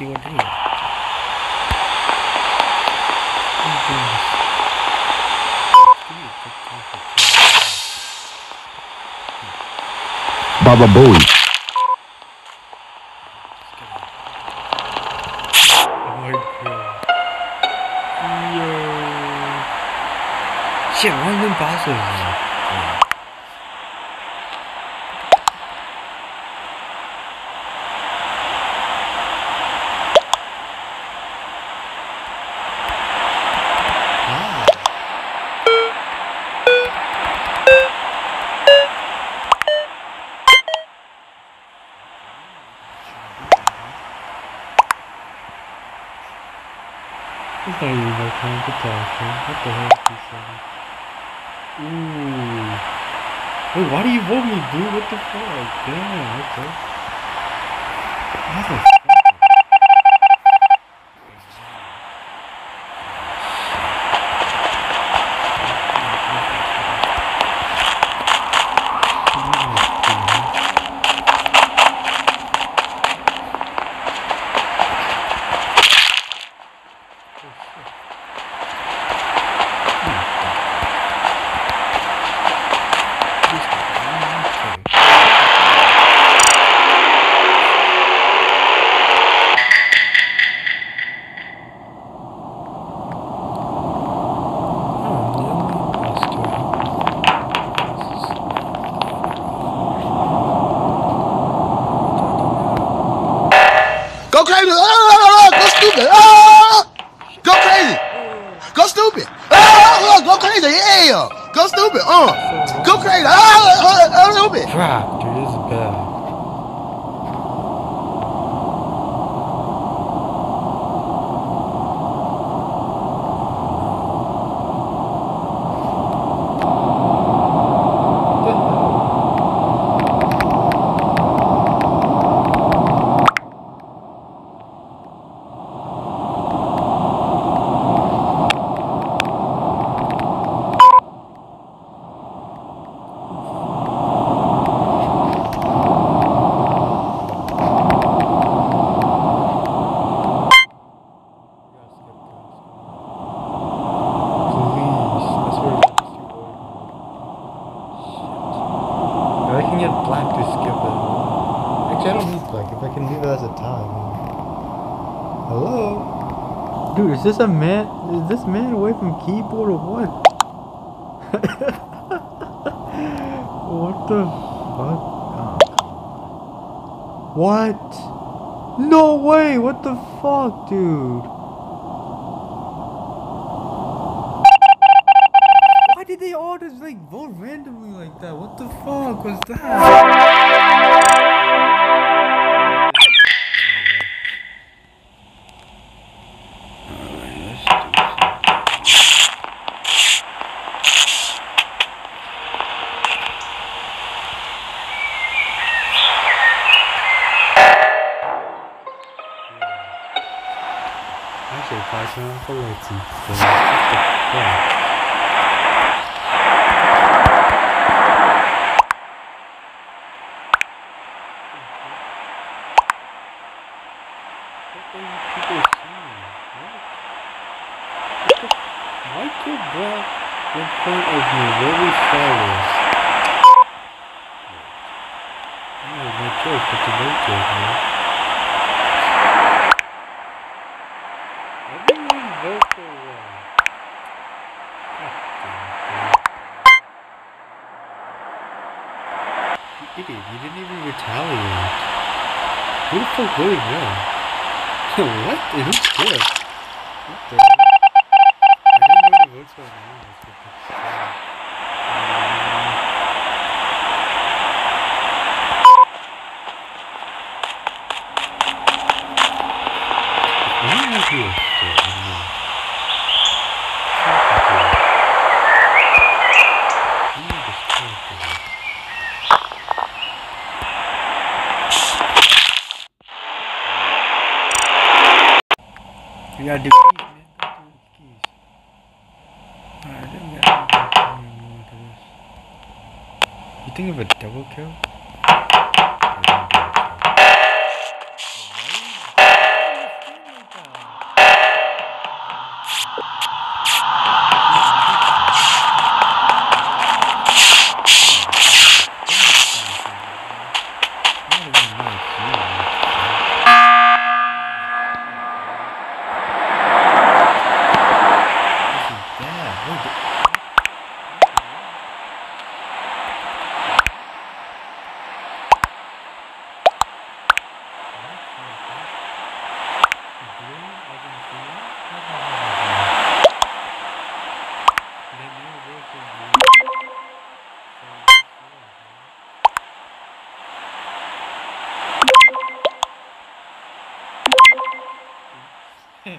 see what it is. Oh, goodness. Give me a quick time for time to talk, man. What the hell is saying? Ooh. Wait, why do you vote me, dude? What the fuck? Damn, okay. Motherfucker. Go stupid. Crap, dude, this is bad. Please, I swear to God, just do void mode. Shit. I can get black to skip it. Actually, I don't need black. If I can leave it as a tie. then- Hello? Dude, is this a man? Is this man away from keyboard or what? what the fuck? Oh. What? No way! What the fuck, dude? Why did they all just like vote randomly like that? What the fuck was that? Why kid brought in front of me very fast? I have no choice but to make it, man. Retaliate. Who the fuck voted no? what? Was good. What the? I didn't know the votes anonymous, but that's fine. Um, why am I here still? I don't know. Fuck you. I need this character here. You gotta do keys, man. Gotta do the keys. Alright, then we gotta do more to this. You think of a double kill?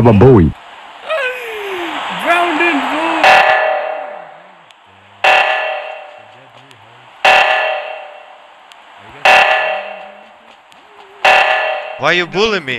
Baba Bowie. Why you bullying me?